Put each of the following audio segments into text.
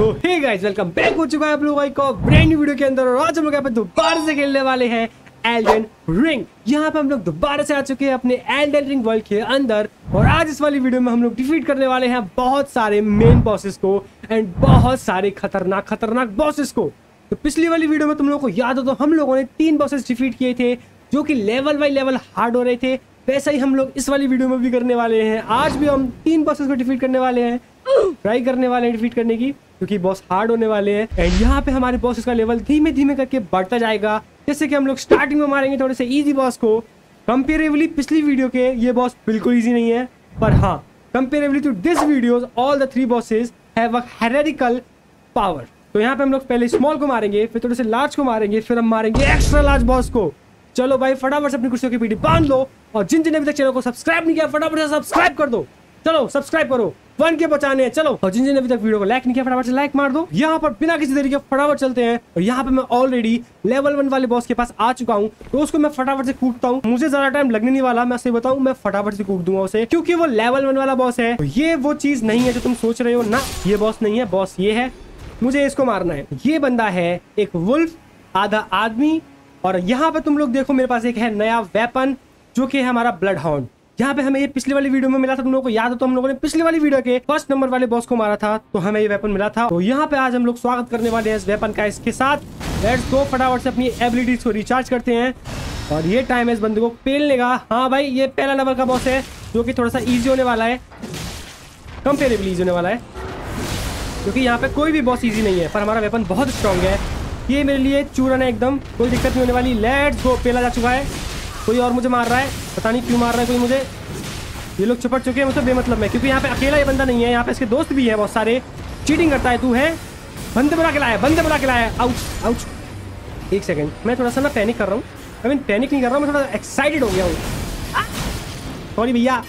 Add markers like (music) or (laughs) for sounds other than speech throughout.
Hey guys welcome back हो चुका है आप लोगों का ब्रांड न्यू वीडियो के अंदर और आज हम लोग पे दोबारा से खेलने वाले हैं एल्डन रिंग यहाँ पे हम लोग दोबारा से आ चुके हैं अपने एल्डन रिंग वर्ल्ड के अंदर और आज इस वाली वीडियो में हम लोग डिफीट करने वाले हैं बहुत सारे मेन बॉसेस को एंड बहुत सारे खतरनाक खतरनाक बॉसेस को। तो पिछली वाली वीडियो में तुम लोगों को याद हो तो हम लोगों ने तीन बॉसेस डिफीट किए थे जो कि लेवल बाई लेवल हार्ड हो रहे थे। वैसा ही हम लोग इस वाली वीडियो में भी करने वाले हैं। आज भी हम तीन बॉसेस को डिफीट करने वाले हैं। ट्राई करने वाले हैं डिफीट करने की। क्योंकि बॉस हार्ड होने वाले हैं। एंड यहाँ पे हमारे बॉसेस का लेवल धीमे धीमे करके बढ़ता जाएगा। जैसे कि हम लोग स्टार्टिंग में मारेंगे थोड़े से इजी बॉस को। कंपेरेबली पिछली वीडियो के ये बॉस बिल्कुल इजी नहीं है। पर हाँ comparably to this videos all the three bosses have power तो यहाँ पे हम लोग पहले स्मॉल को मारेंगे, फिर थोड़े से लार्ज को मारेंगे, फिर हम मारेंगे एक्स्ट्रा लार्ज बॉस को। चलो भाई, फटाफट से अपनी कुर्सियों की पीठी बाँध लो। और जिन जिन अभी तक चैनल को सब्सक्राइब नहीं किया, फटाफट से सब्सक्राइब कर दो। चलो सब्सक्राइब करो। वन के बचाने हैं। चलो, और जिन जिन अभी तक वीडियो को लाइक नहीं किया, फटाफट से लाइक मार दो। यहाँ पर बिना किसी तरीके फटाफट चलते हैं। और यहाँ पे मैं ऑलरेडी लेवल वन वाले बॉस के पास आ चुका हूँ। तो उसको मैं फटाफट से कूदता हूँ। मुझे ज़्यादा टाइम लगने नहीं वाला। मैं सही बताऊँ, मैं फटाफट से कूद दूँगा उसे। क्योंकि वो लेवल वन वाला बॉस है। तो ये वो चीज़ नहीं है जो तुम सोच रहे हो। ना, ये बॉस नहीं है। बॉस ये है। मुझे इसको मारना है। ये बंदा है एक वुल्फ आधा आदमी। और यहाँ पे तुम लोग देखो, मेरे पास एक है नया वेपन जो कि है हमारा ब्लड हाउंड यहाँ पे हमें ये पिछली वाली वीडियो में मिला था, तुम लोगों को याद हो तो हम लोगों ने पिछले वाली वीडियो के फ़र्स्ट नंबर वाले बॉस को मारा था तो हमें ये वेपन मिला था। तो यहाँ पे आज हम लोग स्वागत करने वाले हैं इस वेपन का। इसके साथ लेट्स गो फटाफट से अपनी एबिलिटीज को रिचार्ज करते हैं। और ये टाइम है इस बंदे को पेलने का। हाँ भाई, ये पहला लेवल का बॉस है, जो कि थोड़ा सा ईजी होने वाला है। कंपेरेबली ईजी होने वाला है। क्योंकि यहाँ पे कोई भी बॉस ईजी नहीं है, पर हमारा वेपन बहुत स्ट्रॉन्ग है। ये मेरे लिए चूरन है एकदम। कोई दिक्कत नहीं होने वाली। लेट्स गो पेला जा चुका है। कोई और मुझे मार रहा है? पता नहीं क्यों मार रहा है कोई मुझे? ये लोग चिपट चुके हैं मतलब बेमतलब में क्योंकि यहाँ पे अकेला ये बंदा नहीं है, यहाँ पे इसके दोस्त भी है बहुत सारे। चीटिंग करता है तू, है? बंदे बुला के लाया, बंदे बुला के लाया। आउच आउच एक सेकेंड मैं थोड़ा सा ना पैनिक कर रहा हूँ। आई मीन पैनिक नहीं कर रहा हूँ, मैं थोड़ा एक्साइटेड हो गया हूँ। सॉरी भैया।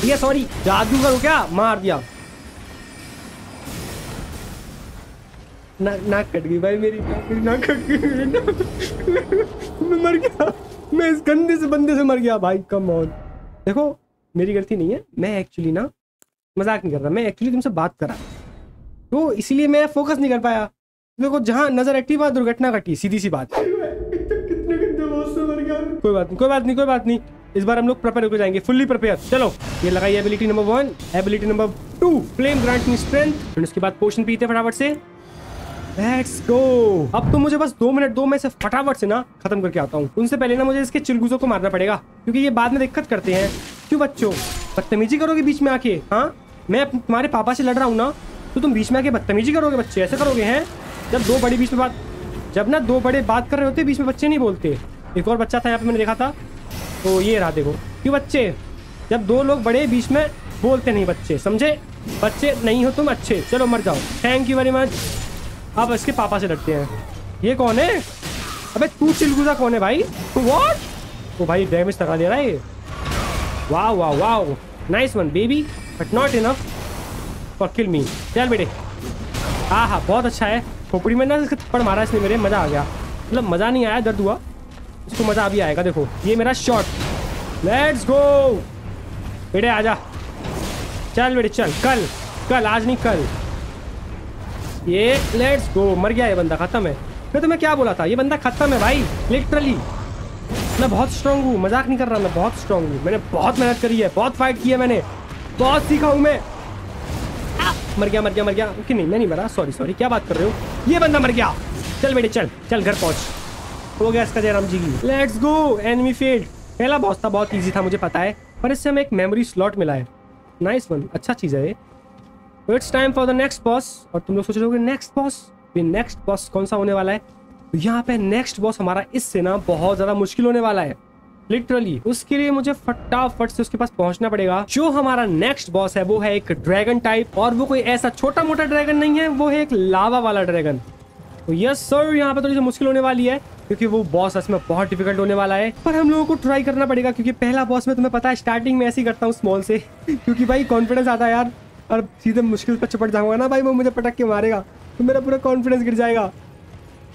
भैया सॉरी जादू करो क्या? मार दिया। ना नाक कट गई भाई मेरी। नाक कट गई (laughs) मैं मर गया। मैं इस गंदे से बंदे से मर गया। भाई कम ऑन देखो मेरी गलती नहीं है। मैं एक्चुअली ना मज़ाक नहीं कर रहा। मैं एक्चुअली तुमसे बात कर रहा तो इसीलिए मैं फोकस नहीं कर पाया। देखो जहाँ नज़र हटी वहाँ दुर्घटना घटी सीधी सी बात। कोई बात नहीं कोई बात नहीं कोई बात नहीं। इस बार हम लोग प्रिपेयर होकर जाएँगे फुल्ली प्रिपेयर चलो ये लगाई ability number one ability number two flame granting strength फिर उसके बाद पोशन पीते फटाफट से। लेट्स गो अब तो मुझे बस दो मिनट, दो मैं से फटाफट से ना खत्म करके आता हूँ। उनसे पहले ना मुझे इसके चिलगुजों को मारना पड़ेगा, क्योंकि ये बाद में दिक्कत करते हैं। क्यों बच्चों? बदतमीजी करोगे बीच में आके हाँ? मैं तुम्हारे पापा से लड़ रहा हूँ ना तो तुम बीच में आके बदतमीजी करोगे बच्चे, ऐसे करोगे, हैं? जब दो बड़े बीच में बात जब ना दो बड़े बात कर रहे होते, बीच में बच्चे नहीं बोलते। एक और बच्चा था, यहाँ पे मैंने देखा था। तो ये रहा देखो। क्यों बच्चे? जब दो लोग बड़े बीच में बोलते नहीं बच्चे, समझे? बच्चे नहीं हो तुम अच्छे। चलो मर जाओ। थैंक यू वेरी मच अब इसके पापा से लड़ते हैं। ये कौन है? अबे, तू चिलगुजा कौन है भाई? व्हाट ओ भाई डैमेज लगा दे रहा है वाह वाह वाह nice one baby but not enough for kill me चल बेटे। हाँ हाँ बहुत अच्छा है। खोपड़ी में ना इसके थप्पड़ मारा इसने मेरे, मज़ा आ गया। मतलब मज़ा नहीं आया, दर्द हुआ। इसको मज़ा अभी आएगा, देखो। ये मेरा शॉट लेट्स गो बेटे, आजा। चल बेटे, चल। कल कल, आज नहीं, कल। ये लेट्स गो मर गया ये बंदा, खत्म है। मैं तुम्हें क्या बोला था? ये बंदा खत्म है भाई लिटरली मैं बहुत स्ट्रांग हूँ, मज़ाक नहीं कर रहा, मैं बहुत स्ट्रांग हूँ। मैंने बहुत मेहनत करी है, बहुत फाइट की है मैंने। बहुत सीखा हूँ मैं। मर गया मर गया मर गया। कि नहीं, मैं नहीं मरा। सॉरी सॉरी क्या बात कर रहे हो? ये बंदा मर गया। चल बेटे, चल चल घर पहुँच। हो गया इसका जयराम जी की। लेट्स गो एनिमी फेल्ड पहला बॉस था, बहुत ईजी था, मुझे पता है। पर इससे हमें एक मेमोरी स्लॉट मिला है। नाइस वन अच्छा चीज़ है ये। It's time for the next boss और तुम लोग सोच रहे हो नेक्स्ट बॉस ये नेक्स्ट बॉस कौन सा होने वाला है? तो यहाँ पे नेक्स्ट बॉस हमारा इससे ना बहुत ज़्यादा मुश्किल होने वाला है। लिटरली उसके लिए मुझे फटाफट से उसके पास पहुँचना पड़ेगा। जो हमारा नेक्स्ट बॉस है, वो है एक ड्रैगन टाइप और वो कोई ऐसा छोटा मोटा ड्रैगन नहीं है, वो है एक लावा वाला ड्रैगन तो यस सर यहाँ पे थोड़ी सी मुश्किल होने वाली है, क्योंकि वो बॉस इसमें बहुत डिफ़िकल्ट होने वाला है। पर हम लोगों को ट्राई करना पड़ेगा, क्योंकि पहला बॉस में तुम्हें पता है स्टार्टिंग में ऐसे ही करता हूँ स्मॉल से। (laughs) क्योंकि भाई कॉन्फिडेंस आता है यार। और सीधे मुश्किल पर चपट जाऊँगा ना भाई, वो मुझे पटक के मारेगा तो मेरा पूरा कॉन्फिडेंस गिर जाएगा।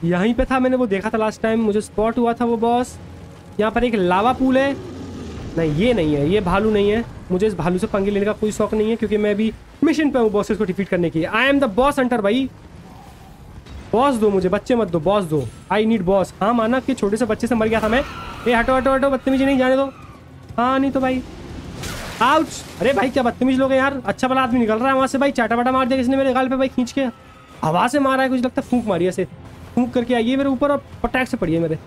यहीं पे था, मैंने वो देखा था लास्ट टाइम मुझे स्पॉट हुआ था वो बॉस यहाँ पर एक लावा पूल है। नहीं, ये नहीं है, ये भालू नहीं है। मुझे इस भालू से पंगे लेने का कोई शौक नहीं है, क्योंकि मैं भी मिशन पे हूँ बॉसेस को डिफीट करने की I am the boss hunter भाई। बॉस दो मुझे, बच्चे मत दो बॉस दो। आई नीड बॉस हाँ माना कि छोटे से बच्चे से मर गया था मैं। ये हटो हटो हटो, बदतमीजी नहीं, जाने दो। हाँ नहीं तो भाई। आउच अरे भाई, क्या बदतमीज लोग हैं यार। अच्छा भला आदमी निकल रहा है वहाँ से भाई। चाटा बाटा मार दिया किसने मेरे गाल पे भाई, खींच के। हवा से मारा है, कुछ लगता है फूक मारी ऐसे। फूक करके है मेरे ऊपर और पटैक से पड़ी है मेरे।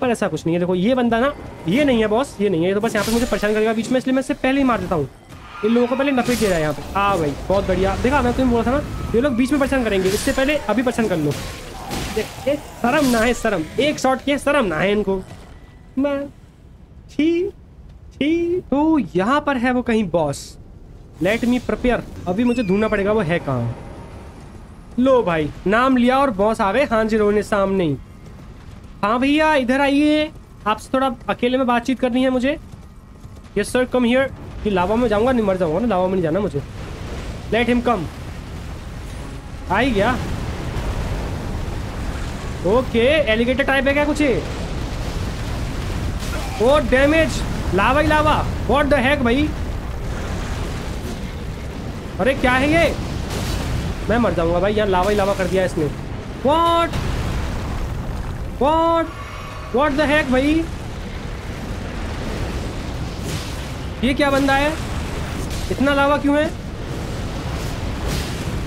पर ऐसा कुछ नहीं है। देखो, ये बंदा ना, ये नहीं है बॉस ये नहीं है। तो बस यहाँ पे मुझे परेशान करेगा बीच में, इसलिए मैं इससे पहले ही मार देता हूँ। इन लोगों को पहले नपेट दिया जाए यहाँ पे। हाँ भाई, बहुत बढ़िया। देखा, मैं तुम्हें बोला था ना, ये लोग बीच में परेशान करेंगे। इससे पहले अभी परेशान कर लो। शर्म ना है शर्म। एक शॉट किया शर्म ना है इनको। मैं ठीक तो यहाँ पर है वो कहीं बॉस लेट मी प्रिपेयर अभी मुझे ढूंढना पड़ेगा वो है कहाँ. लो भाई, नाम लिया और बॉस आ गए हाँ जी रोने सामने ही. हाँ भैया, इधर आइए. आपसे थोड़ा अकेले में बातचीत करनी है मुझे. यस सर कम हियर कि लावा में जाऊँगा, नहीं मर जाऊँगा ना, लावा में नहीं जाना मुझे. लेट हिम कम आ ही गया. ओके एलिगेटर टाइप है क्या कुछ ओ डैमेज लावा ही लावा। व्हाट द हैक भाई? अरे, क्या है ये? मैं मर जाऊँगा भाई, यार लावा ही लावा कर दिया इसने। What what what the heck भाई? ये क्या बंदा है? इतना लावा क्यों है?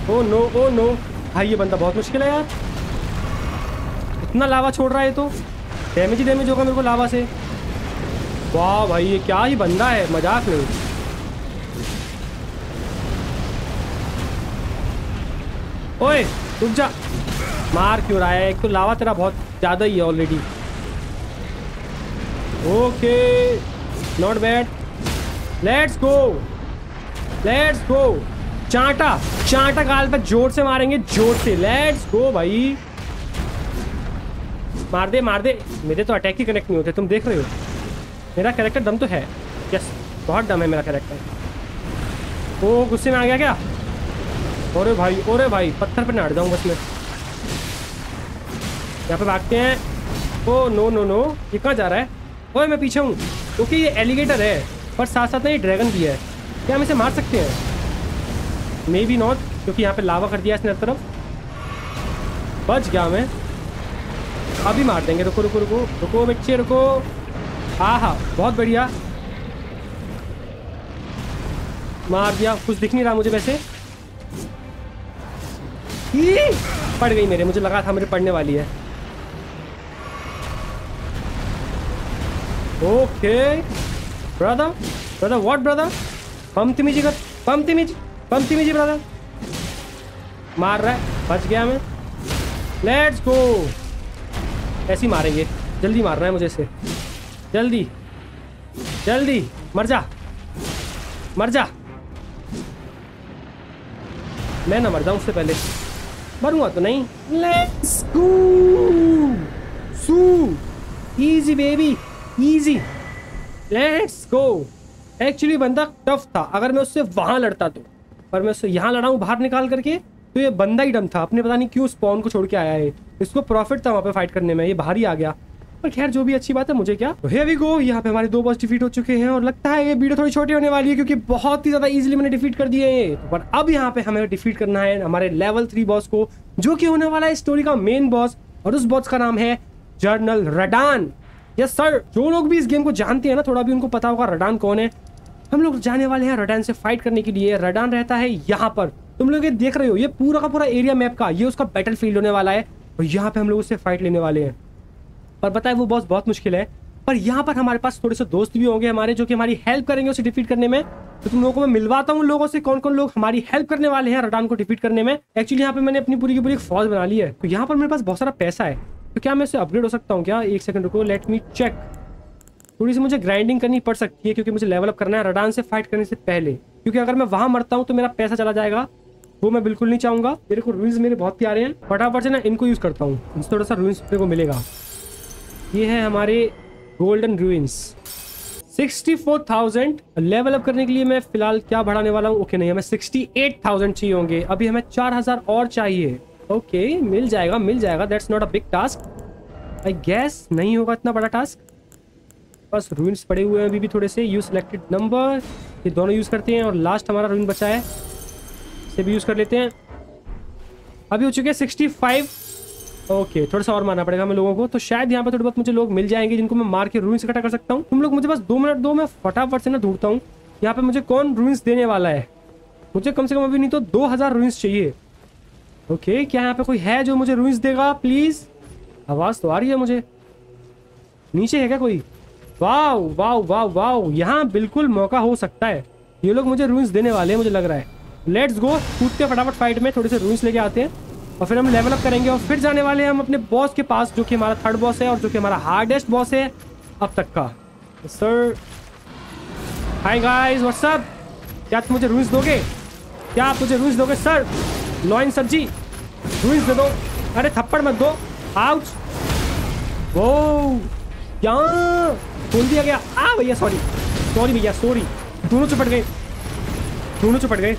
ओ नो ओ नो भाई, ये बंदा बहुत मुश्किल है यार। इतना लावा छोड़ रहा है तो। डैमेज ही डैमेज होगा मेरे को लावा से। वाह भाई, ये क्या ही बंदा है, मज़ाक नहीं। ओए, रुक जा। मार क्यों रहा है? एक तो लावा तेरा बहुत ज़्यादा ही है already okay not bad let's go let's go चांटा चांटा गाल पे ज़ोर से मारेंगे, ज़ोर से। लेट्स गो भाई। मार दे मार दे। मेरे तो अटैक ही कनेक्ट नहीं होते, तुम देख रहे हो। मेरा कैरेक्टर दम तो है। यस बहुत दम है मेरा कैरेक्टर ओ, गुस्से में आ गया क्या? ओरे भाई ओरे भाई, पत्थर पे नाट जाऊँ बस मैं यहाँ पे भागते हैं। ओ नो नो नो ये कहाँ जा रहा है? ओए, मैं पीछे हूँ, क्योंकि ये एलिगेटर है, पर साथ साथ में ये ड्रैगन भी है। क्या हम इसे मार सकते हैं? मे बी नॉट क्योंकि यहाँ पे लावा कर दिया इसने हर तरफ़। बच गया मैं। अभी मार देंगे रुको रुको रुको रुको, बच्चे, रुको। हाँ हाँ बहुत बढ़िया। मार दिया, कुछ दिख नहीं रहा मुझे वैसे! पड़ गई मेरे, मुझे लगा था मेरे पड़ने वाली है। Okay, brother brother what brother? पम तिमी जी का पम तिमी जी पम जी, ब्रदर। मार रहा है, बच गया मैं। लेट्स गो ऐसे ही मारेंगे, जल्दी मारना है मुझे इसे। जल्दी। जल्दी, मर जा। मर जा। मैं ना मर जाऊँ उससे पहले। मरूँगा तो नहीं। Let's go Sue easy baby easy let's go actually बंदा टफ था। अगर मैं उससे वहाँ लड़ता तो। पर मैं उससे यहाँ लड़ा हूँ बाहर निकाल करके तो ये बंदा ही डम था। अपने पता नहीं क्यों स्पॉन को छोड़ के आया है। इसको प्रॉफिट था वहाँ पे फाइट करने में। ये बाहर ही आ गया। पर खैर, जो भी अच्छी बात है, मुझे क्या? तो वी गो यहाँ पे हमारे दो बॉस डिफीट हो चुके हैं, और लगता है ये वीडियो थोड़ी छोटी होने वाली है, क्योंकि बहुत ही ज़्यादा इजीली मैंने डिफीट कर दिए हैं। पर अब यहाँ पे हमें डिफीट करना है हमारे लेवल थ्री बॉस को, जो कि होने वाला है स्टोरी का मेन बॉस और उस बॉस का नाम है जर्नल रडान यस सर जो लोग भी इस गेम को जानते हैं ना, थोड़ा भी उनको पता होगा रडान कौन है। हम लोग जाने वाले हैं रडान से फाइट करने के लिए। रडान रहता है यहाँ पर। तुम लोग ये देख रहे हो, ये पूरा का पूरा एरिया मैप का, ये उसका बैटल फ़ील्ड होने वाला है, और यहाँ पे हम लोग उससे फाइट लेने वाले हैं। पर पता है वो बॉस बहुत मुश्किल है। पर यहाँ पर हमारे पास थोड़े से दोस्त भी होंगे हमारे जो कि हमारी हेल्प करेंगे उसे डिफीट करने में। तो तुम लोगों को मैं मिलवाता हूँ लोगों से कौन कौन लोग हमारी हेल्प करने वाले हैं रडान को डिफीट करने में। एक्चुअली यहाँ पे मैंने अपनी पूरी की पूरी एक फौज बना ली है। तो यहाँ पर मेरे पास बहुत सारा पैसा है। तो क्या मैं उससे अपग्रेड हो सकता हूँ क्या? एक सेकंड रुको लेट मी चेक थोड़ी सी मुझे ग्राइंडिंग करनी पड़ सकती है क्योंकि मुझे लेवल अप करना है रडान से फाइट करने से पहले। क्योंकि अगर मैं वहाँ मरता हूँ तो मेरा पैसा चला जाएगा। वो मैं बिल्कुल नहीं चाहूँगा। मेरे को रूल्स मेरे बहुत प्यारे हैं। फटाफट से ना इनको यूज़ करता हूँ। इनसे थोड़ा सा रूल्स मेरे को मिलेगा। ये है हमारे गोल्डन रूइंस 64,000 लेवल अप करने के लिए मैं फ़िलहाल क्या बढ़ाने वाला हूँ? ओके okay, नहीं हमें 68,000 चाहिए होंगे। अभी हमें 4,000 और चाहिए। ओके okay, मिल जाएगा मिल जाएगा। That's not a big task I guess नहीं होगा इतना बड़ा टास्क बस रूइंस पड़े हुए हैं अभी भी थोड़े से। यू सिलेक्टेड नंबर ये दोनों यूज़ करते हैं और लास्ट हमारा रूइन बचा है। इसे भी यूज़ कर लेते हैं। अभी हो चुके हैं सिक्सटी फाइव ओके थोड़ा सा और मारना पड़ेगा हमें लोगों को। तो शायद यहाँ पे थोड़े बहुत मुझे लोग मिल जाएँगे जिनको मैं मार के रूइंस इकट्ठा कर सकता हूँ। तुम लोग मुझे बस दो मिनट दो, मैं फटाफट से ना ढूंढता हूँ। यहाँ पे मुझे कौन रूइंस देने वाला है? मुझे कम से कम अभी नहीं तो दो हज़ार रूइंस चाहिए। ओके क्या यहाँ पे कोई है जो मुझे रूइंस देगा? प्लीज़ आवाज़ तो आ रही है मुझे। नीचे है क्या कोई? वाह वाह वाह वाव यहाँ बिल्कुल मौका हो सकता है। ये लोग मुझे रूइंस देने वाले हैं, मुझे लग रहा है। लेट्स गो कूदते फटाफट फाइट में, थोड़े से रूइंस लेके आते हैं। और फिर हम लेवल अप करेंगे और फिर जाने वाले हैं हम अपने बॉस के पास, जो कि हमारा थर्ड बॉस है और जो कि हमारा हार्डेस्ट बॉस है अब तक का। सर हाय गाइस व्हाट्सअप क्या तुम मुझे रूल्स दोगे? क्या आप मुझे रूल्स दोगे सर लॉइन सर जी रूइंस दे दो। अरे थप्पड़ मत दो। आउच वो क्या खोल दिया गया। आ भैया सॉरी सॉरी भैया सॉरी दोनों चपट गए। दोनों चपट गए। (laughs)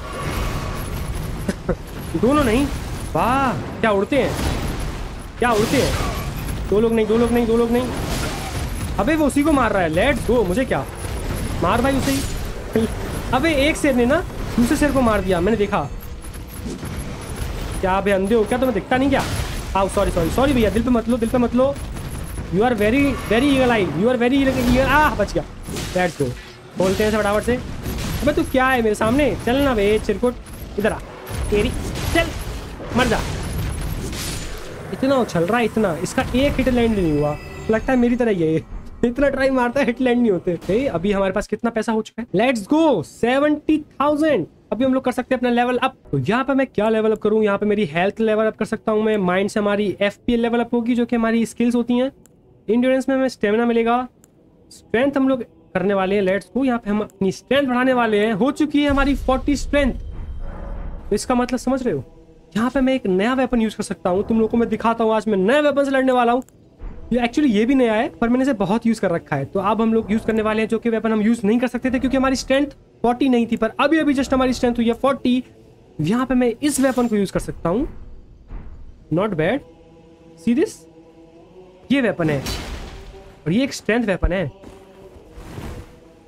दोनों नहीं। वाह, क्या उड़ते हैं? क्या उड़ते हैं? दो लोग नहीं, दो लोग नहीं, दो लोग नहीं। अबे, वो उसी को मार रहा है। लेट गो मुझे क्या? मार भाई उसे ही। (laughs) अबे, एक शेर ने ना दूसरे शेर को मार दिया, मैंने देखा। क्या अबे अंधे हो? क्या तुम्हें तो दिखता नहीं क्या? आओ सॉरी सॉरी सॉरी भैया, दिल पे मत लो, दिल पे मत लो। You are very very eagle eye you are very eagle आ बच गया। लेट्स गो बोलते हैं फटाफट से। अबे, तू क्या है मेरे सामने? चल ना बे चिरकुट। इधर आ। तेरी चल। मर जा। इतना उछल रहा है इतना। इसका एक हिट लैंड नहीं हुआ। लगता है मेरी तरह ये। इतना ट्राई मारता है हिट लैंड नहीं होते। hey, अभी हमारे पास कितना पैसा हो चुका है? लेट्स गो सेवेंटी थाउज़ेंड अभी हम लोग कर सकते हैं अपना लेवल अप तो यहाँ पे मैं क्या लेवल अप करूँ? यहाँ पे मेरी हेल्थ लेवल अप कर सकता हूँ मैं। माइंड से हमारी एफ़ लेवल अप होगी जो कि हमारी स्किल्स होती हैं। इंड्योरेंस में हमें स्टेमिना मिलेगा। स्ट्रेंथ हम लोग करने वाले हैं। लेट्स गो यहाँ पे हम अपनी स्ट्रेंथ बढ़ाने वाले हैं। हो चुकी है हमारी फोर्टी स्ट्रेंथ तो इसका मतलब समझ रहे हो? यहाँ पे मैं एक नया वेपन यूज़ कर सकता हूँ। तुम लोगों को मैं दिखाता हूँ, आज मैं नए वेपन से लड़ने वाला हूँ। ये एक्चुअली ये भी नया है, पर मैंने इसे बहुत यूज़ कर रखा है। तो अब हम लोग यूज़ करने वाले हैं, जो कि वेपन हम यूज़ नहीं कर सकते थे, क्योंकि हमारी स्ट्रेंथ फोर्टी नहीं थी। पर अभी अभी जस्ट हमारी स्ट्रेंथ हुई है फोर्टी यहाँ पे मैं इस वेपन को यूज़ कर सकता हूँ। नॉट बैड सी दिस ये वेपन है। और ये एक स्ट्रेंथ वेपन है।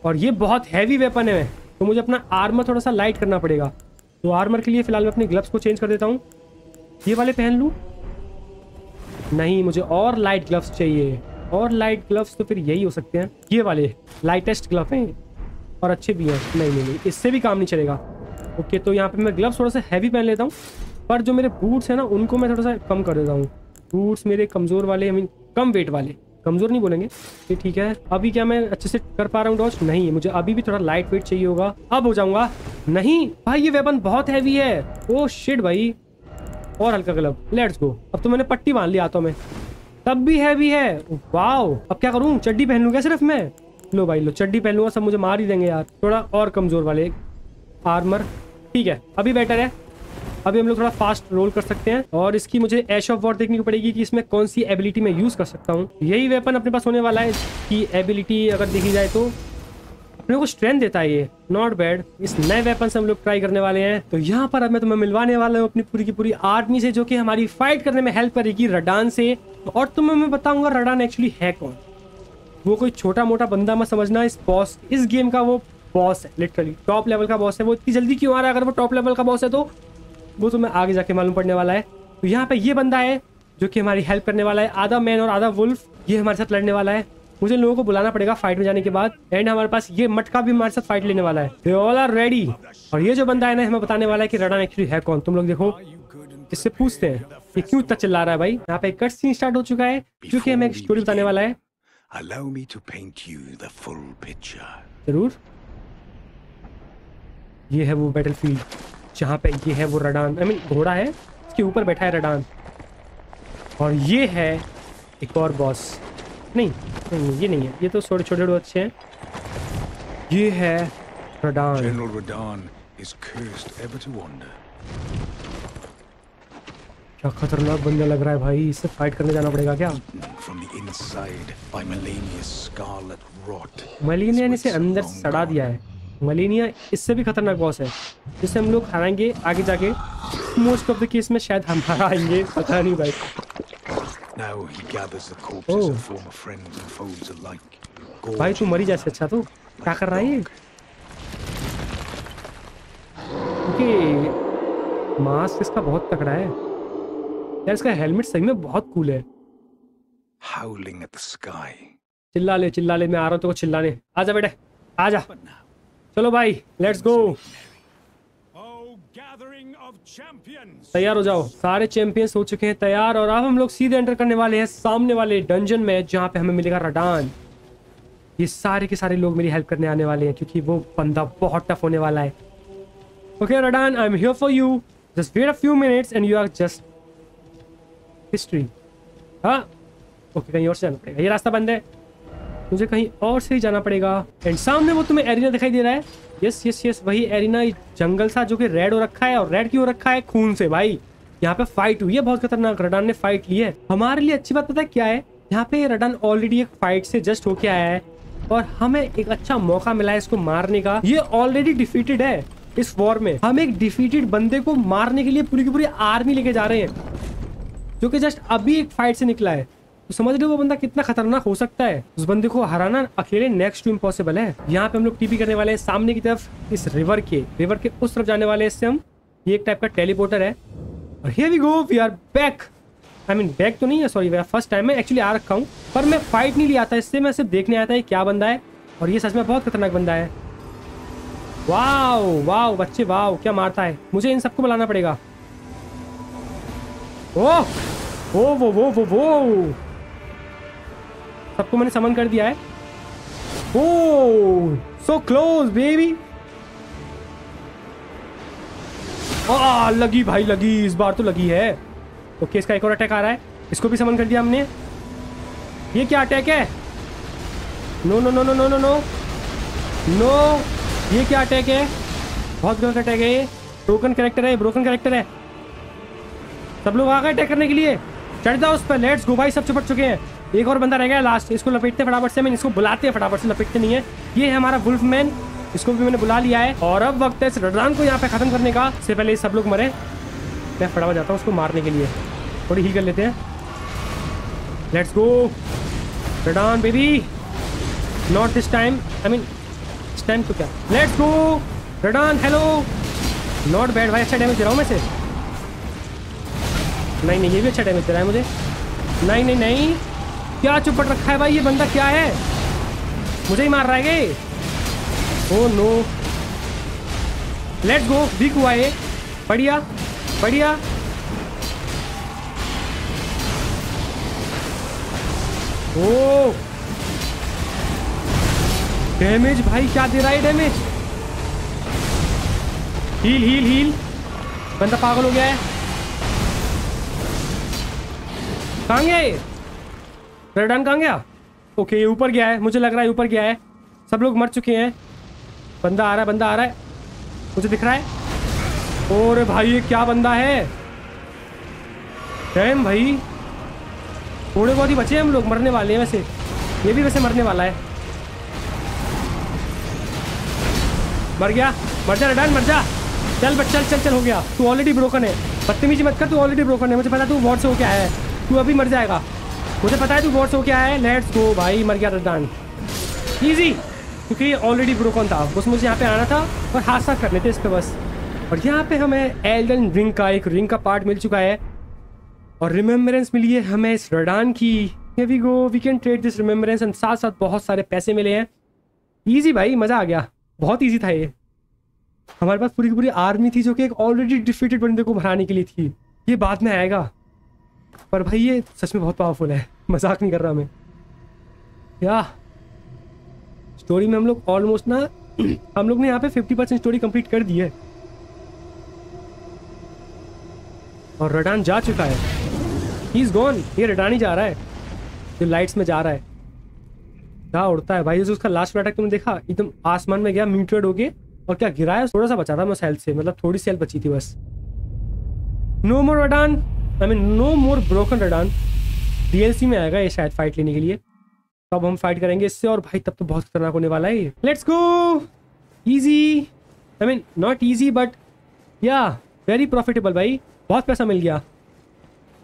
और ये बहुत हैवी वेपन है। तो मुझे अपना आर्मर थोड़ा सा लाइट करना पड़ेगा। तो आर्मर के लिए फ़िलहाल मैं अपने ग्लव्स को चेंज कर देता हूँ। ये वाले पहन लूँ? नहीं, मुझे और लाइट ग्लव्स चाहिए। और लाइट ग्लव्स तो फिर यही हो सकते हैं। ये वाले लाइटेस्ट ग्लव हैं और अच्छे भी हैं। नहीं नहीं नहीं, इससे भी काम नहीं चलेगा। ओके तो यहाँ पे मैं ग्लव्स थोड़ा सा हैवी पहन लेता हूँ। पर जो मेरे बूट्स हैं ना, उनको मैं थोड़ा सा कम कर देता हूँ। बूट्स मेरे कमज़ोर वाले आई मीन कम वेट वाले। कमज़ोर नहीं बोलेंगे। ये ठीक है, अभी क्या मैं अच्छे से कर पा रहा हूँ डॉच नहीं, मुझे अभी भी थोड़ा लाइट वेट चाहिए होगा। अब हो जाऊँगा। नहीं, भाई, ये वेपन बहुत हैवी है। ओ शिट भाई। और हल्का ग्लव। लेट्स गो अब तो मैंने पट्टी बाँध लिया तो मैं। तब भी हैवी है। वाओ अब क्या करूँ? चड्डी पहन लूँ क्या सिर्फ़ मैं? लो भाई, लो, चड्डी पहन लूँगा, सब मुझे मार ही देंगे यार। थोड़ा और कमज़ोर वाले। आर्मर ठीक है, अभी बेटर है। अभी हम लोग थोड़ा फास्ट रोल कर सकते हैं और इसकी मुझे एश ऑफ़ वॉर देखनी पड़ेगी कि इसमें कौन सी एबिलिटी मैं यूज़ कर सकता हूँ। यही वेपन अपने पास होने वाला है कि एबिलिटी अगर देखी जाए तो। अपने को स्ट्रेंथ देता है ये। नॉट बैड इस नए वेपन से हम लोग ट्राई करने वाले हैं। तो यहाँ पर अब मैं तुम्हें मिलवाने वाला हूँ अपनी पूरी की पूरी आर्मी से, जो कि हमारी फाइट करने में हेल्प करेगी रडान से। और तुम्हें मैं बताऊँगा रडान एक्चुअली है कौन। वो कोई छोटा मोटा बंदा मत समझना, इस बॉस इस गेम का वो बॉस है लिटरली टॉप लेवल का बॉस है। वो इतनी जल्दी क्यों आ रहा है? अगर वो टॉप लेवल का बॉस है तो वो तुम्हें आगे जाके मालूम पड़ने वाला है। तो यहाँ पे ये बंदा है जो कि हमारी हेल्प करने वाला है। आधा मैन और आधा वुल्फ ये हमारे साथ लड़ने वाला है। मुझे लोगों को बुलाना पड़ेगा फाइट में जाने के बाद। एंड हमारे पास ये मटका भी हमारे साथ फाइट लेने वाला है। दे ऑल आर रेडी और ये जो बंदा है ना हमें बताने वाला है कि रडान एक्चुअली है कौन? तुम लोग देखो। इससे पूछते हैं कि क्यों इतना चिल्ला रहा है भाई? यहाँ पे कट सीन स्टार्ट हो चुका है जो कि हमें एक स्टोरी बताने वाला है। Allow me to paint you the full picture. ज़रूर। ये है वो बैटलफील्ड जहाँ पे ये है वो रडान आई मीन घोड़ा है इसके ऊपर बैठा है रडान। और ये है एक और बॉस नहीं नहीं ये नहीं है ये तो छोटे छोटे अच्छे हैं। ये है रडान। General Radon is cursed ever to wander. क्या खतरनाक बंदा लग रहा है भाई इससे फाइट करने जाना पड़ेगा क्या? From the inside by Melania's scarlet rot. Malenia ने इसे अंदर सड़ा दिया है। मलेनिया इससे भी खतरनाक बॉस है जिसे हम लोग हराएँगे आगे जाके मोस्ट ऑफ़ द केस में शायद हम हराएँगे पता नहीं भाई। Now he gathers the corpses Oh. of former friends and foes alike. भाई तू मरी जैसे अच्छा तो? क्या कर रहा है ये? ओके मास्क इसका बहुत तगड़ा है। यार इसका हेलमेट सही में बहुत कूल है। Howling at the sky. चिल्ला ले चिल्ला ले मैं आ रहा हूँ तो चिल्लाने। आजा बेटे आजा। चलो भाई लेट्स गो Oh! तैयार हो जाओ। सारे चैंपियंस हो चुके हैं तैयार और अब हम लोग सीधे एंटर करने वाले हैं सामने वाले डंजन में जहाँ पे हमें मिलेगा रडान। ये सारे के सारे लोग मेरी हेल्प करने आने वाले हैं क्योंकि वो बंदा बहुत टफ होने वाला है। Okay Radahn I am here for you just wait a few minutes and you are just history हाँ? ओके कहीं और से जाना पड़ेगा। ये रास्ता बंद है। मुझे कहीं और से ही जाना पड़ेगा। एंड सामने वो तुम्हें एरिना दिखाई दे रहा है। यस यस यस वही एरिना जंगल सा जो कि रेड हो रखा है और रेड क्यों रखा है? खून से भाई। यहाँ पे फाइट हुई है, बहुत खतरनाक। रडान ने फाइट ली है। हमारे लिए अच्छी बात पता है क्या है? यहाँ पे रडान ऑलरेडी एक फाइट से जस्ट होके आया है। और हमें एक अच्छा मौका मिला है इसको मारने का। ये ऑलरेडी डिफीटेड है इस वॉर में। हम एक डिफीटेड बंदे को मारने के लिए पूरी की पूरी आर्मी लेके जा रहे हैं। जो कि जस्ट अभी एक फाइट से निकला है। तो समझ रहे हो वो बंदा कितना खतरनाक हो सकता है? उस बंदे को हराना अकेले नेक्स्ट टू इम्पॉसिबल है। यहाँ पे हम लोग टीपी करने वाले हैं सामने की तरफ़, इस रिवर के। रिवर के उस तरफ़ जाने वाले हैं इससे हम। ये एक टाइप का टेलीपोर्टर है। और here we go we are back I mean back तो नहीं है सॉरी फ़र्स्ट टाइम है। एक्चुअली आ रखा हूँ। पर मैं फाइट नहीं लिया था इससे, मैं सिर्फ़ देखने आया था ये क्या बंदा है। और ये सच में बहुत खतरनाक बंदा है। वाओ वाओ बच्चे वाओ क्या मारता है। मुझे इन सबको बुलाना पड़ेगा। ओह! ओ वो वो वो वो। सबको मैंने समन कर दिया है। ओ सो क्लोज बेबी आ लगी भाई, लगी। इस बार तो लगी है। ओके इसका एक और अटैक आ रहा है। इसको भी समन कर दिया हमने। ये क्या अटैक है? No no no no no no no no ये क्या अटैक है? बहुत गलत अटैक है ये। ब्रोकन करेक्टर है ब्रोकन कैरेक्टर है। सब लोग आ गए अटैक करने के लिए। चढ़ जाओ उस पर। लेट्स गो भाई, सब चिपट चुके हैं। एक और बंदा रह गया लास्ट इसको लपेटते हैं फटाफट से मैंने इसको बुलाते हैं फटाफट से, लपेटते नहीं है। ये है हमारा वुल्फ मैन इसको भी मैंने बुला लिया है। और अब वक्त है इस रडान को यहाँ पे खत्म करने का। इससे पहले सब लोग मरे। मैं फटाफट जाता हूँ उसको मारने के लिए। थोड़ी हील कर लेते हैं। Let's go Radahn baby not this time I mean इस टाइम तो क्या? Let's go Radahn hello not bad भाई अच्छा डैमेज दे रहा हूँ मैं से नहीं नहीं, ये भी अच्छा डैमेज दे रहा है मुझे। नहीं नहीं नहीं। क्या चुपट रखा है भाई? ये बंदा क्या है? मुझे ही मार रहा है oh no let's go weak हुआ ये। बढ़िया। बढ़िया। ओ डैमेज भाई, क्या दे रहा है डैमेज हील हील हील बंदा पागल हो गया है। कहाँ गया रेडन कहाँ गया? ओके ये ऊपर गया है। मुझे लग रहा है ऊपर गया है। सब लोग मर चुके हैं। बंदा आ रहा है, बंदा आ रहा है। मुझे दिख रहा है। और भाई, ये क्या बंदा है? डैम भाई। थोड़े बहुत ही बचे हैं हम लोग, मरने वाले हैं वैसे। ये भी वैसे मरने वाला है। मर गया। मर जा रेडन मर जा। चल बट चल चल चल, हो गया। तू ऑलरेडी ब्रोकन है। बदतमीजी मत कर, तू ऑलरेडी ब्रोकन है। मुझे पता तू वॉर से होके आया है। तू अभी मर जाएगा। मुझे पता है तू वॉर से होके आया है? लेट्स गो भाई, मर गया रेडन इजी क्योंकि ऑलरेडी ब्रोकन था। बस मुझे यहाँ पे आना था और हादसा करने थे इस पर बस। और यहाँ पे हमें एल्डन रिंग का एक रिंग का पार्ट मिल चुका है। और रिमेम्बरेंस मिली है हमें इस रडान की। We go we can trade this remembrance and साथ साथ बहुत सारे पैसे मिले हैं। इजी भाई, मज़ा आ गया। बहुत इजी था ये। हमारे पास पूरी की पूरी आर्मी थी जो कि एक ऑलरेडी डिफीटेड बंदे को भराने के लिए थी। ये बाद में आएगा। पर भाई ये सच में बहुत पावरफुल है। मज़ाक नहीं कर रहा मैं। या स्टोरी में हम लोग ऑलमोस्ट ना, (clears throat) हम लोग ने यहाँ पे फिफ्टी परसेंट स्टोरी कंप्लीट कर दी है। और रडान जा चुका है। ही इज़ गॉन ये रडान ही जा रहा है। जो लाइट्स में जा रहा है। क्या उड़ता है। भाई, जैसे उसका लास्ट अटैक तुमने देखा, एकदम आसमान में गया म्यूटेड हो गए, और क्या गिराया? थोड़ा सा बचा था मैं सेल से। मतलब थोड़ी सेल बची थी बस। No more Radahn. I mean no more broken Radahn. DLC में आएगा ये शायद फाइट लेने के लिए। तो अब हम फाइट करेंगे इससे और भाई तब तो बहुत खतरनाक होने वाला है। Let's go easy I mean not easy but yeah very profitable भाई। बहुत पैसा मिल गया।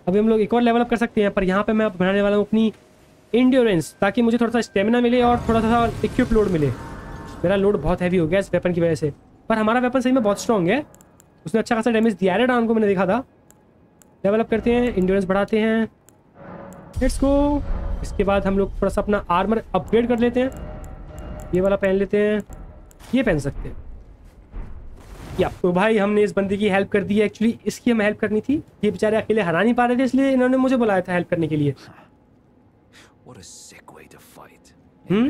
अभी हम लोग एक और लेवल अप कर सकते हैं, पर यहाँ पे मैं अब बनाने वाला हूँ अपनी इंड्योरेंस ताकि मुझे थोड़ा सा स्टेमिना मिले और थोड़ा सा इक्विप लोड मिले। मेरा लोड बहुत हैवी हो गया इस वेपन की वजह से। पर हमारा वेपन सही में बहुत स्ट्रॉन्ग है। उसने अच्छा खासा डैमेज दिया है डाउन को मैंने देखा था। डेवलप करते हैं इंड्योरेंस बढ़ाते हैं। लेट्स गो इसके बाद हम लोग थोड़ा सा अपना आर्मर अपग्रेड कर लेते हैं। ये वाला पहन लेते हैं। ये पहन सकते हैं। या तो भाई हमने इस बंदे की हेल्प कर दी है। एक्चुअली इसकी हमें हेल्प करनी थी। ये बेचारे अकेले हरा नहीं पा रहे थे इसलिए इन्होंने मुझे बुलाया था हेल्प करने के लिए। What a sick way to fight. Hmm?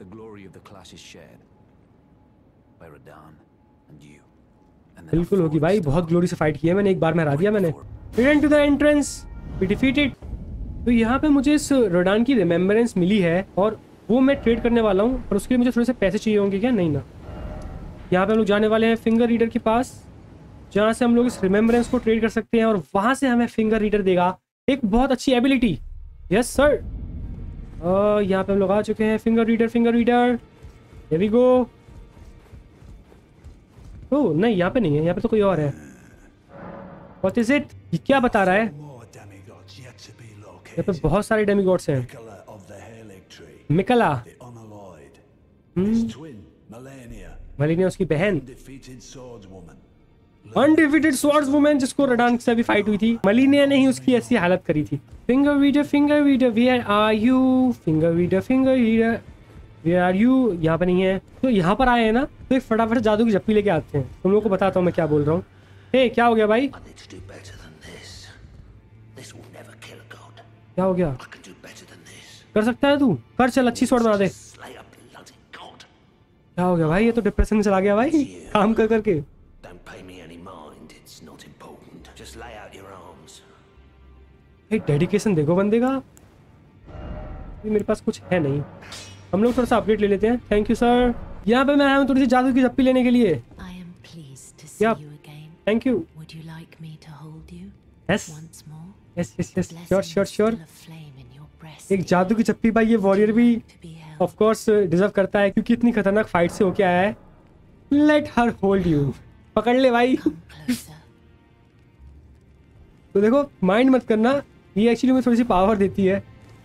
The glory of the clash is shared by Radan and you. बिल्कुल होगी भाई बहुत ग्लोरी से फाइट की है मैंने। एक बार में हरा दिया मैंने। Return to the entrance we defeated तो यहाँ पे मुझे इस रोडान की रिमेम्बरेंस मिली है और वो मैं ट्रेड करने वाला हूँ और उसके लिए मुझे थोड़े से पैसे चाहिए होंगे क्या? नहीं ना। यहाँ पे हम लोग जाने वाले हैं फिंगर रीडर के पास, जहाँ से हम लोग इस रिमेम्बरेंस को ट्रेड कर सकते हैं और वहाँ से हमें फिंगर रीडर देगा। एक बहुत अच्छी एबिलिटी यस सर यहाँ पे हम लोग आ चुके हैं। Finger reader finger reader we go oh नहीं, यहाँ पे नहीं है। यहाँ पे तो कोई और है। Is it? ये क्या बता रहा है? यहाँ पे बहुत सारे डेमिगॉड्स हैं। The Halig tree, मिकला। The Unalloyed, Hmm? his twin, Melania, मलिनी उसकी बहन. अनडिफिटेड स्वॉर्ड्स वुमेन जिसको रडान से अभी फाइट हुई थी। मलिनिया ने ही उसकी ऐसी हालत करी थी। Finger reader finger reader where are you finger reader finger reader where are you यहाँ पर नहीं है। तो यहाँ पर आए हैं ना तो एक फटाफट जादू की जप्पी लेके आते हैं। तुम लोग को बताता हूँ मैं क्या बोल रहा हूँ। हे क्या हो गया भाई? क्या हो गया. कर सकता है तू? कर चल अच्छी स्वॉर्ड बना दे. क्या हो गया भाई? ये तो डिप्रेशन में चला गया भाई। काम कर करके. भाई डेडिकेशन देखो बंदे का। ये मेरे पास कुछ है नहीं। हम लोग थोड़ा सा अपडेट ले लेते हैं। थैंक यू सर यहाँ पे मैं आया हूँ थोड़ी सी जादू की जप्पी लेने के लिए. Thank you yes? Yes yes yes sure sure sure एक जादू की जप्पी भाई ये वॉरियर भी. ऑफ़ कोर्स डिजर्व करता है क्योंकि इतनी खतरनाक फाइट से होके आया है। लेट हर होल्ड यू पकड़ ले भाई। (laughs) तो देखो माइंड मत करना ये एक्चुअली में थोड़ी सी पावर देती है।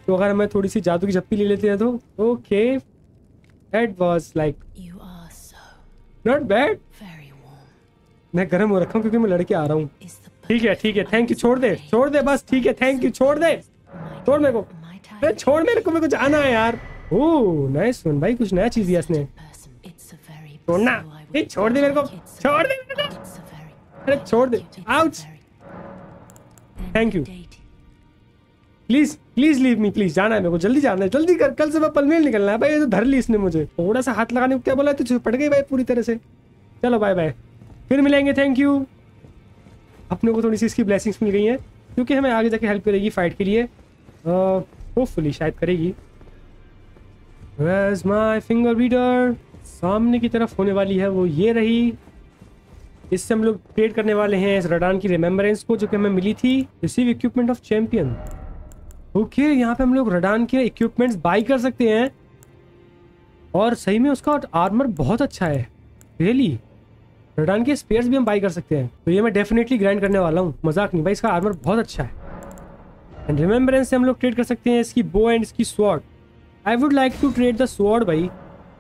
तो अगर हमें थोड़ी सी जादू की जप्पी ले लेते हैं तो okay that was like not bad. मैं गर्म हो रखा हूँ क्योंकि मैं लड़के आ रहा हूँ। ठीक है ठीक है थैंक यू छोड़ दे छोड़ दे बस, ठीक है थैंक यू छोड़ दे। छोड़ मेरे को। अरे छोड़ मेरे को मेरे को जाना है यार। ओह नाइस वन भाई, कुछ नया चीज़ दिया इसने। छोड़ना। ये would छोड़ दे मेरे को, छोड़ दे मेरे को। अरे छोड़ दे। Thank you. Dating. Please please leave me please जाना है मेरे को, जल्दी जाना है, जल्दी कर, कल सुबह पलमेल निकलना है। भाई, ये तो धर ली इसने मुझे। थोड़ा सा हाथ लगाने को क्या बोला तो पड़ गई भाई पूरी तरह से। चलो बाय बाय फिर मिलेंगे थैंक यू अपने को थोड़ी सी इसकी ब्लेसिंग्स मिल गई हैं, क्योंकि हमें आगे जाके हेल्प करेगी फाइट के लिए। होपफुली शायद करेगी। Where's my finger reader? सामने की तरफ़ होने वाली है, वो ये रही। इससे हम लोग क्रिएट करने वाले हैं इस रडान की रिमेम्बरेंस को, जो कि हमें मिली थी। Receive equipment of champion okay यहाँ पे हम लोग रडान के इक्विपमेंट्स बाई कर सकते हैं। और सही में उसका आर्मर बहुत अच्छा है। रियली रडान के स्पेयर्स भी हम बाई कर सकते हैं। तो ये मैं डेफिनेटली ग्राइंड करने वाला हूँ। मज़ाक नहीं, भाई इसका आर्मर बहुत अच्छा है। एंड रिमेम्बरेंस से हम लोग ट्रेड कर सकते हैं इसकी बो एंड इसकी sword I would like to trade the sword भाई।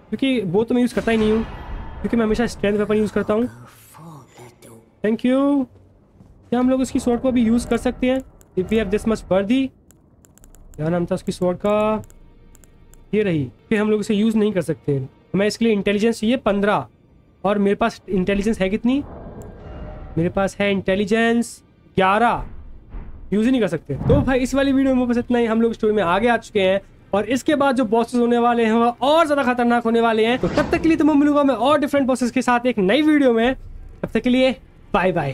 क्योंकि वो तो मैं यूज़ करता ही नहीं हूँ। क्योंकि मैं हमेशा स्ट्रेंथ वेपन यूज़ करता हूँ। थैंक यू क्या हम लोग उसकी स्वॉर्ड को भी यूज़ कर सकते हैं? If we have this much worthy क्या नाम था उसकी स्वॉर्ड का? ये रही। कि हम लोग इसे यूज़ नहीं कर सकते। हमें इसके लिए इंटेलिजेंस चाहिए, पंद्रह। और मेरे पास इंटेलिजेंस है कितनी? मेरे पास है इंटेलिजेंस ग्यारह। यूज़ ही नहीं कर सकते। तो भाई, इस वाली वीडियो में बस इतना ही। हम लोग स्टोरी में आगे आ चुके हैं और इसके बाद जो बॉसेस होने वाले हैं, वह और ज़्यादा खतरनाक होने वाले हैं। तो तब तक के लिए तो मैं मिलूँगा मैं और डिफरेंट बॉसेस के साथ एक नई वीडियो में। तब तक के लिए बाय बाय